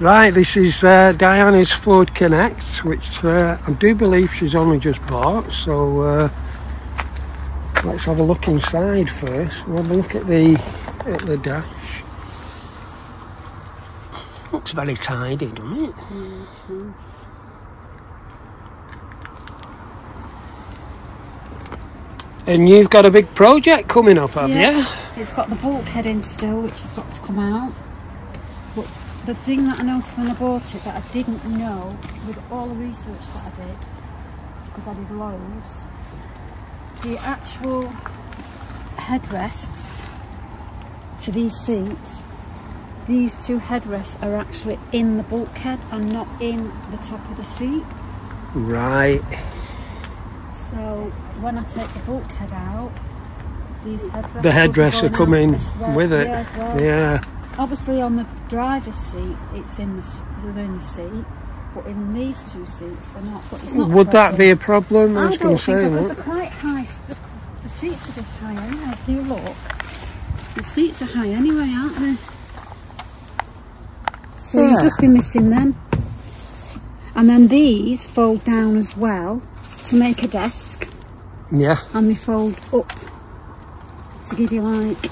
Right, this is uh, Diana's Ford Connect, which uh, I do believe she's only just bought. So uh, let's have a look inside first. We'll have a look at the at the dash. Looks very tidy, doesn't it? Nice. And you've got a big project coming up, have Yeah. you? It's got the bulkhead in still, which has got to come out. The thing that I noticed when I bought it that I didn't know, with all the research that I did, because I did loads, the actual headrests to these seats, these two headrests are actually in the bulkhead and not in the top of the seat. Right. So when I take the bulkhead out, these headrests The headrests are coming well. with it. Yeah, as well. Yeah. Obviously, on the driver's seat, it's in the they're in the seat, but in these two seats, they're not. But it's not. Would that be a problem? I I was going to so say because that. they're quite high. The, the seats are this high anyway. If you look, the seats are high anyway, aren't they? So Yeah. you'll just be missing them. And then these fold down as well to make a desk, Yeah. and they fold up to give you like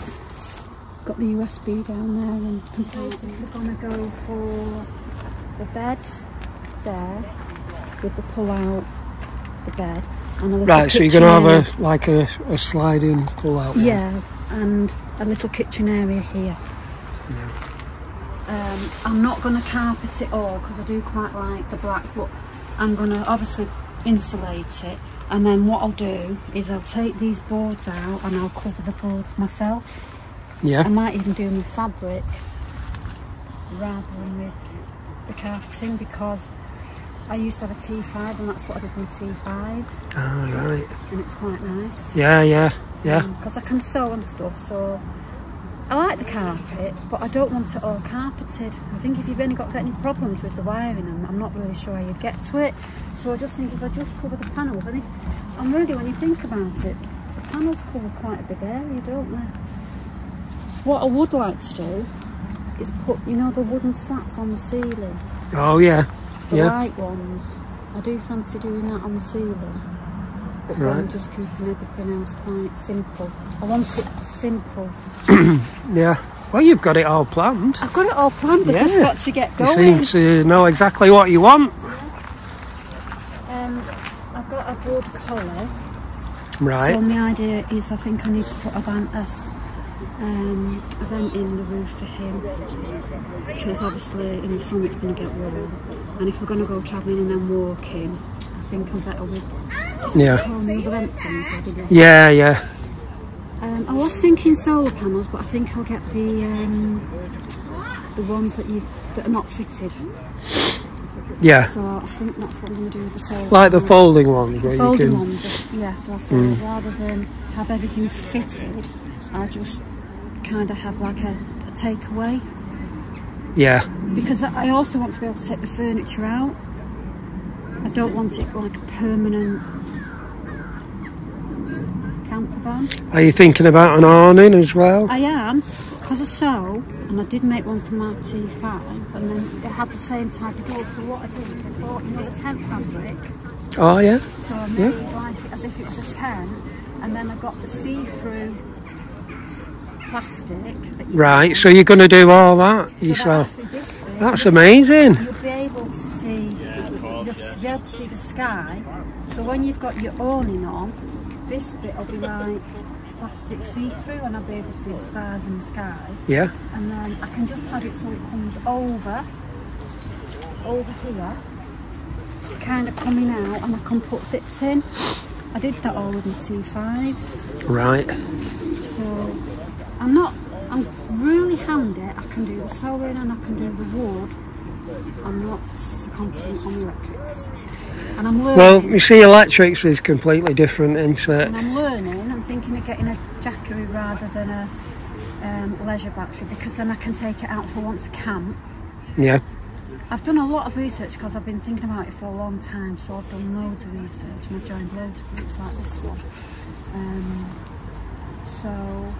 got the USB down there and completely. We're gonna go for the bed there with the pull out the bed and a little Right, so you're going to area. have a like a, a sliding pull out. one. yeah, and a little kitchen area here. Um, I'm not going to carpet it all because I do quite like the black, but I'm going to obviously insulate it. And then what I'll do is I'll take these boards out and I'll cover the boards myself. I might even do them with fabric rather than with the carpeting because I used to have a T5 and that's what I did with T5 Ah, right. and it's quite nice. Yeah, yeah, yeah. Because I can sew and stuff, so I like the carpet, but I don't want it all carpeted. I think if you've only got any problems with the wiring, and I'm not really sure how you'd get to it. So I just think if I just cover the panels, and if and really when you think about it, the panels cover quite a big area, don't they? What I would like to do is put, you know, the wooden slats on the ceiling, Oh, yeah. the Yeah. light ones. I do fancy doing that on the ceiling. But Right. just keeping everything else quite simple. I want it simple. Yeah. Well, you've got it all planned. I've got it all planned, I've just got to get You going. seem to know exactly what you want. Um, I've got a Border Collie. Right. So my idea is I think I need to put a vent, a, um, a vent in the roof for him. Because obviously in the summer it's going to get warm. And if we're going to go travelling and then walking, I think I'm better with Yeah. the things. Yeah, yeah. Um, I was thinking solar panels, but I think I'll get the um, the ones that you that are not fitted. Yeah. So I think that's what I'm going to do with the solar. Like the folding ones you folding can. ones. Yeah, so I thought rather than have everything fitted, I just kind of have like a, a takeaway Yeah. because I also want to be able to take the furniture out. I don't want it like a permanent camper van. Are you thinking about an awning as well? I am, because I sew, and I did make one for my T5, and then it had the same type of door. So what I did, I bought the tent fabric, Oh, yeah. so I made like it as if it was a tent, and then I got the see-through plastic. Right. So you're going to do all that so yourself? actually That's amazing. You'll be able to see, you'll s- be able to see the sky. So when you've got your awning on, this bit will be like plastic see-through, and I'll be able to see the stars in the sky. Yeah. and then I can just have it so it comes over, over here, kind of coming out, and I can put zips in. I did that all with my T5, Right. so I'm not, I'm really handy. I can do the sewing and I can do the wood. I'm not so confident on the electrics. And I'm learning. Well, you see, electrics is completely different, isn't it? and I'm learning. I'm thinking of getting a Jackery rather than a um, leisure battery because then I can take it out for once camp. Yeah. I've done a lot of research because I've been thinking about it for a long time, so I've done loads of research and I've joined loads of groups like this one. Um, so,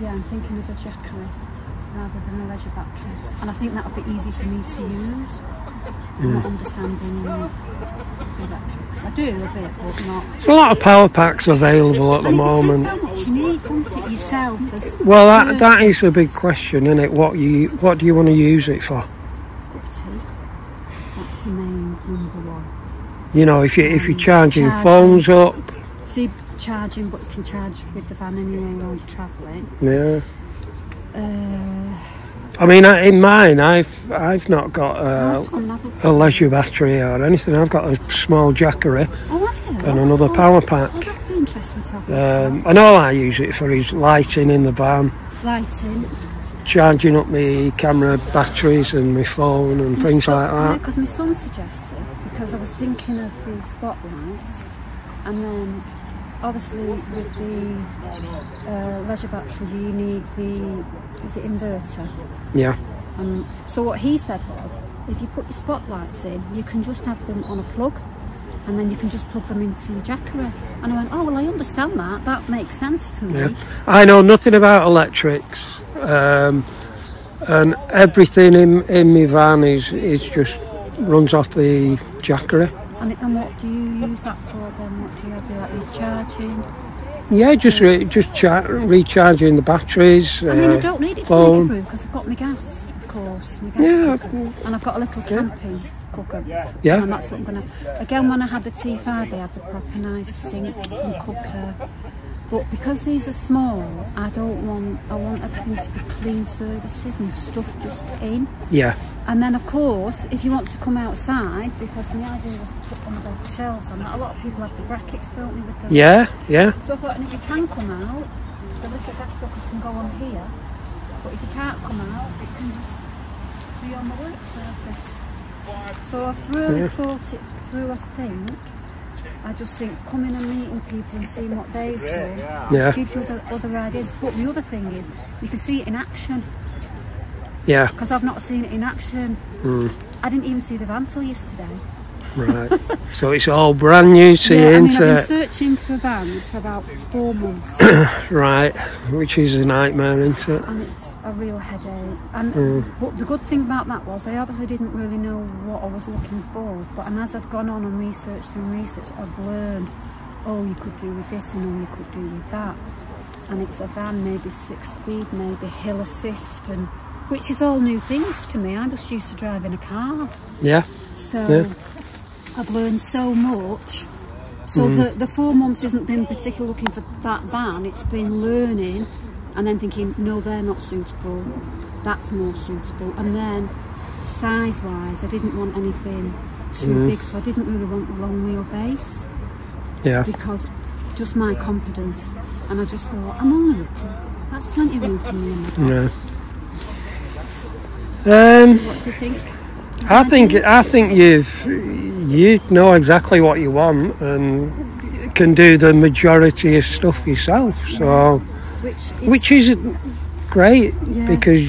yeah, I'm thinking of a Jackery. rather than a leisure battery. And I think that would be easy for me to use. I'm not mm. understanding electrics. I do a bit, but not. There's a lot of power packs available at the moment. how much you need, it, yourself? Well, that that is the big question, isn't it? What you what do you want to use it for? That's the main number one. You know, if you if you're charging Charging. phones up, See, charging, but you can charge with the van anyway while you're travelling. yeah. Uh, I mean, in mine, I've I've not got a, have to come and have a- a leisure battery or anything. I've got a small Jackery Oh, and another Oh, power pack. Oh, that'd be interesting to have. Um, and all I use it for is lighting in the van, Lighting. charging up my camera batteries and my phone and things like that. Because my son suggested, because I was thinking of the spotlights, and then obviously with the uh, leisure battery, you need the is it inverter? Yeah, Um, so what he said was, if you put your spotlights in, you can just have them on a plug, and then you can just plug them into your Jackery. And I went, oh well, I understand that. That makes sense to me. yeah. I know nothing about electrics, um, and everything in in my van is is just runs off the Jackery. And, and what do you use that for then? What do you have? Like your charging? Yeah, just re- just cha- recharging the batteries. I mean, I uh, don't need it to make a brew because I've got my gas, of course, my gas Yeah, cooker, and I've got a little camping cooker. Yeah. and that's what I'm gonna. Again, when I had the T5, I had the proper nice sink and cooker. But because these are small, I don't want. I want everything to be clean services and stuff just in. yeah, And then, of course, if you want to come outside, because the idea was to put one of the shelves on that. A lot of people have the brackets, don't they? With the yeah, yeah, so I thought, and if you can come out, the little gas cooker can go on here. But if you can't come out, it can just be on the work surface. So I've really Yeah. thought it through, I think. I just think coming and meeting people and seeing what they've done Yeah. just gives you other, other ideas. But the other thing is, you can see it in action yeah. because I've not seen it in action. Hmm. I didn't even see the van till yesterday. Right. so it's all brand new to yeah, you, I mean, I've been searching for vans for about four months. Right. Which is a nightmare, isn't it? and it's a real headache. And Mm. but the good thing about that was I obviously didn't really know what I was looking for. But and as I've gone on and researched and researched, I've learned. Oh, you could do with this, and oh, you could do with that. And it's a van, maybe six speed, maybe hill assist, and which is all new things to me. I'm just used to driving a car, Yeah. so Yeah. I've learned so much. So Mm. the the four months isn't been particularly looking for that van. It's been learning, and then thinking, no, they're not suitable. That's more suitable. And then size wise, I didn't want anything too Mm. big, so I didn't really want a long wheelbase Yeah. because just my confidence. And I just thought, I'm only little. That's plenty of room for me and my dog. Yeah. Um, What do you think? I think I think you've you know exactly what you want and can do the majority of stuff yourself. So Which is, which is great Yeah. because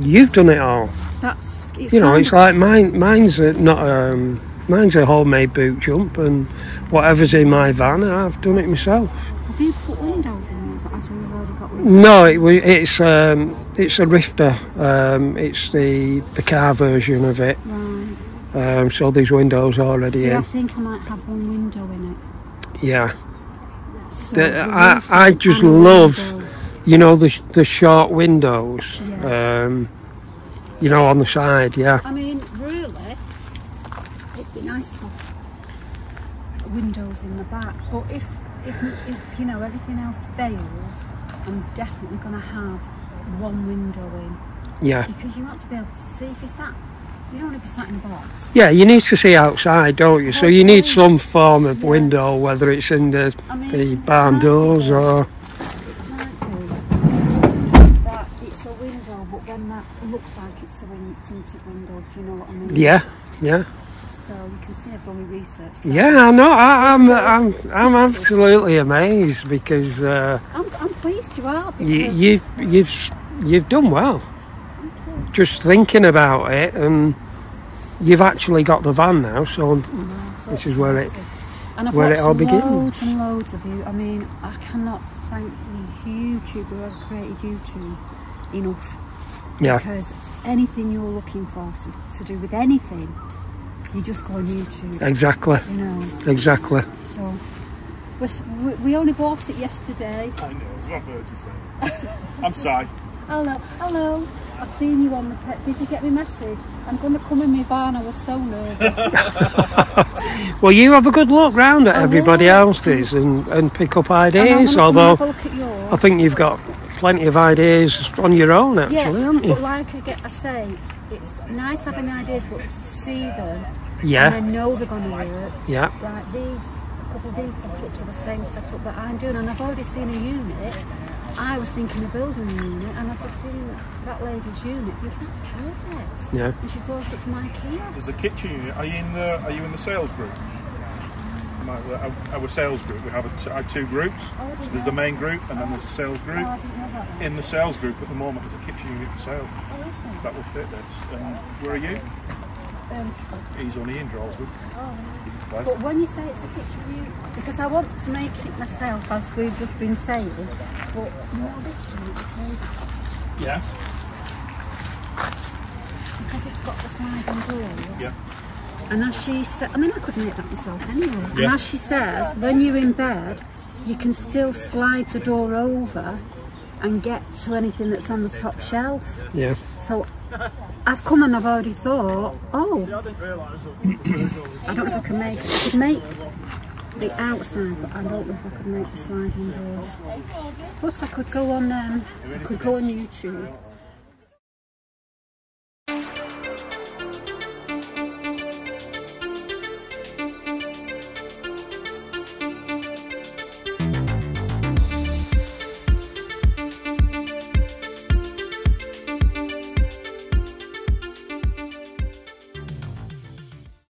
you've done it all. that's it's You know, it's like mine. Mine's a, not um, mine's a homemade boot jump, and whatever's in my van, I've done it myself. Have you put windows in yours? As you've already got windows? No, it, it's um, it's a Rifter. Um, it's the the car version of it. Right. Um, so these windows already See, I think I might have one window in it. Yeah, So The- I- I just love- window. you know the the short windows. Yeah. Um, you know on the side. Yeah, I mean, really, it'd be nice to have windows in the back. But if, if, if you know everything else fails, I'm definitely going to have one window in yeah, because you want to be able to see if you're sat. You don't want to be sat in a box. yeah. You need to see outside, don't you? So you need some form of Yeah. window, whether it's in the I mean, the barn doors be or It might be that it's a window, but then that looks like it's a tinted window, if you know what I mean. yeah, yeah. So you can see I've done my research. Yeah, I know. I, I'm, I'm, I'm absolutely amazed because uh, I'm, I'm pleased you are you, you've, you've, you've done well. Just thinking about it, and you've actually got the van now. So So this is where it- and I've where it all begins. loads and loads of you. I mean, I cannot thank the YouTuber who created YouTube enough Yeah. Because anything you're looking for to, to do with anything, you just go on YouTube, Exactly. you know. Exactly. So we're we we only bought it yesterday. I know, I've heard you say. I'm sorry. Hello, hello. I've seen you on the pet. Did you get my message? I'm going to come in my van. I was so nervous. Well, you have a good look round at I everybody will. else's and, and pick up ideas. and Although have a look at yours. I think you've got plenty of ideas on your own, actually, yeah, haven't you? but like I, get, I say, it's nice having ideas, but to see them Yeah. and I know they're going to work. Yeah. Like these, a couple of these setups are the same setup that I'm doing, and I've already seen a unit. I was thinking of building a unit, and I've just seen that lady's unit. You think that's perfect. Yeah. And she bought it from IKEA. There's a kitchen unit. Are you in the Are you in the sales group? My, our, sales group. We have a two groups. Oh, So there's the main group, and then there's a sales Oh, group. I didn't know that. In the sales group at the moment, there's a kitchen unit for sale. Oh, is there? That will fit this. And where are you? Um, He's only in Drollswood. oh. But when you say it's a kitchen unit, because I want to make it myself, as we've just been saying, but no, this unit is made Yes. because it's got the sliding doors. Yeah. And as she said, I mean, I couldn't make that myself anyway. And as she says, when you're in bed, you can still slide the door over and get to anything that's on the top shelf. Yeah. So I've come and I've already thought, oh, I don't know if I can make it. I could make the outside, but I don't know if I could make the sliding doors. But I could go on, um, I could go on YouTube